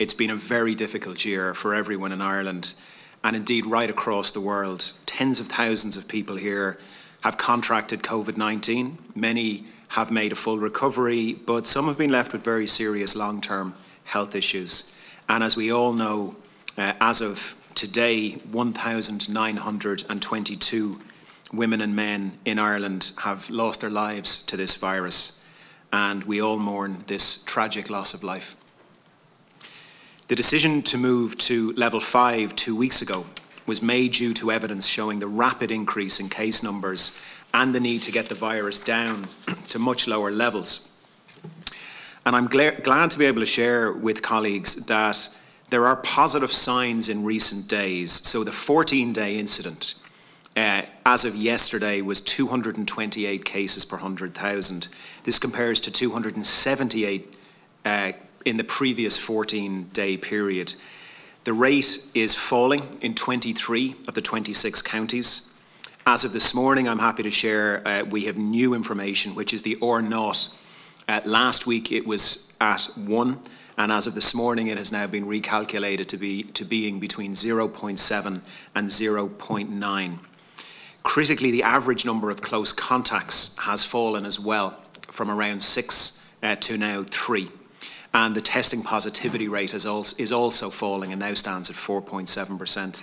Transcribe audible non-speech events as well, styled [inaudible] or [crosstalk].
It's been a very difficult year for everyone in Ireland and indeed right across the world. Tens of thousands of people here have contracted COVID 19. Many have made a full recovery, but some have been left with very serious long term health issues. And as we all know, uh, as of today, 1,922 women and men in Ireland have lost their lives to this virus, and we all mourn this tragic loss of life. The decision to move to level five two weeks ago was made due to evidence showing the rapid increase in case numbers and the need to get the virus down [clears throat] to much lower levels. And I'm glad to be able to share with colleagues that there are positive signs in recent days. So the 14-day incident, uh, as of yesterday, was 228 cases per 100,000. This compares to 278 uh, in the previous 14-day period. The rate is falling in 23 of the 26 counties. As of this morning, I'm happy to share uh, we have new information, which is the R naught. Uh, last week it was at 1, and as of this morning it has now been recalculated to, be, to being between 0.7 and 0.9. Critically, the average number of close contacts has fallen as well from around 6 uh, to now 3 and the testing positivity rate is also, falling and now stands at 4.7%.